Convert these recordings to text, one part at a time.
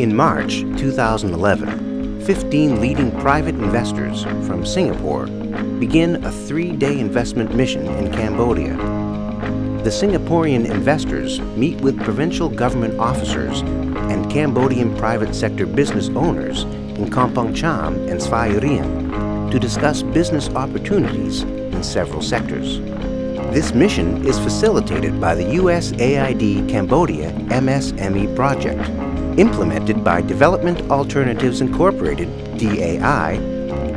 In March 2011, 15 leading private investors from Singapore begin a three-day investment mission in Cambodia. The Singaporean investors meet with provincial government officers and Cambodian private sector business owners in Kampong Cham and Svay Rieng to discuss business opportunities in several sectors. This mission is facilitated by the USAID Cambodia MSME project, implemented by Development Alternatives Incorporated, DAI,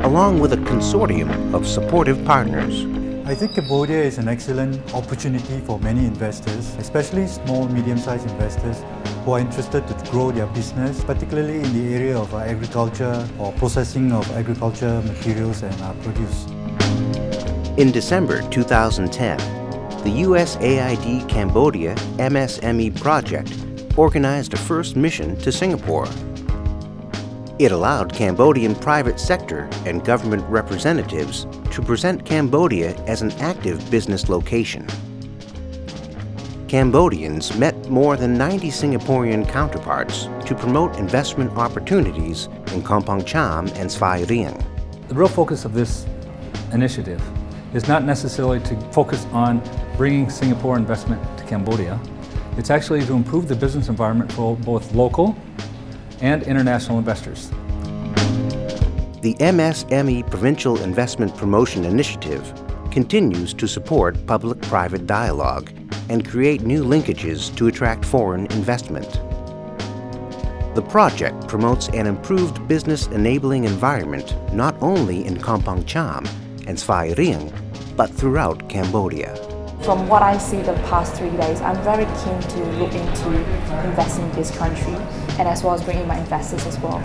along with a consortium of supportive partners. I think Cambodia is an excellent opportunity for many investors, especially small, medium-sized investors who are interested to grow their business, particularly in the area of agriculture or processing of agriculture materials and uh, produce. In December 2010, the USAID Cambodia MSME project organized a first mission to Singapore. It allowed Cambodian private sector and government representatives to present Cambodia as an active business location. Cambodians met more than 90 Singaporean counterparts to promote investment opportunities in Kampong Cham and Svay Rieng. The real focus of this initiative is not necessarily to focus on bringing Singapore investment to Cambodia. It's actually to improve the business environment for both local and international investors. The MSME Provincial Investment Promotion Initiative continues to support public-private dialogue and create new linkages to attract foreign investment. The project promotes an improved business enabling environment not only in Kampong Cham and Svay Rieng, but throughout Cambodia. From what I see the past three days, I'm very keen to look into investing in this country and as well as bringing my investors as well.